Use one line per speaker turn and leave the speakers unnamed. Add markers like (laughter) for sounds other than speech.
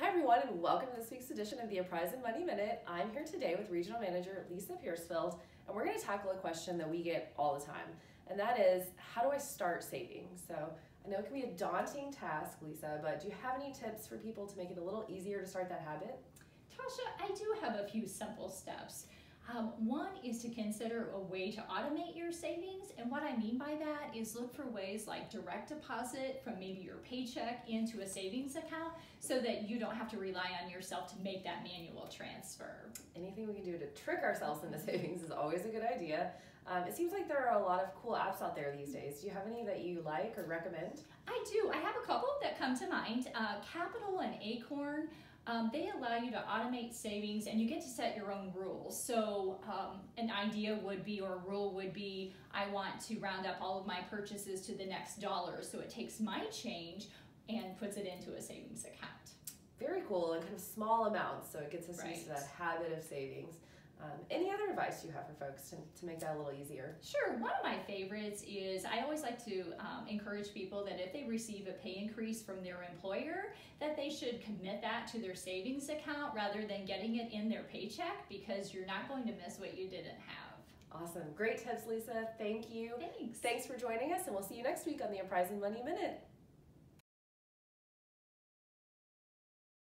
Hi everyone and welcome to this week's edition of the Apprisen Money Minute. I'm here today with Regional Manager Lisa Piercefield and we're going to tackle a question that we get all the time and that is how do I start saving? So I know it can be a daunting task, Lisa, but do you have any tips for people to make it a little easier to start that habit?
Tasha, I do have a few simple steps. Um, one is to consider a way to automate your savings. And what I mean by that is look for ways like direct deposit from maybe your paycheck into a savings account so that you don't have to rely on yourself to make that manual transfer.
Anything we can do to trick ourselves into (laughs) savings is always a good idea. Um, it seems like there are a lot of cool apps out there these days. Do you have any that you like or recommend?
I do. I have a couple that come to mind. Uh, Qapital and Acorn. Um, they allow you to automate savings and you get to set your own rules. So um, an idea would be or a rule would be I want to round up all of my purchases to the next dollar. So it takes my change and puts it into a savings account.
Very cool and kind of small amounts so it gets us
right.
used to that habit of savings. Um, any other advice you have for folks to, to make that a little easier?
Sure. One of my favorites is I always like to um, encourage people that if they receive a pay increase from their employer, that they should commit that to their savings account rather than getting it in their paycheck because you're not going to miss what you didn't have.
Awesome. Great tips, Lisa. Thank you.
Thanks.
Thanks for joining us, and we'll see you next week on the Apprisen Money Minute.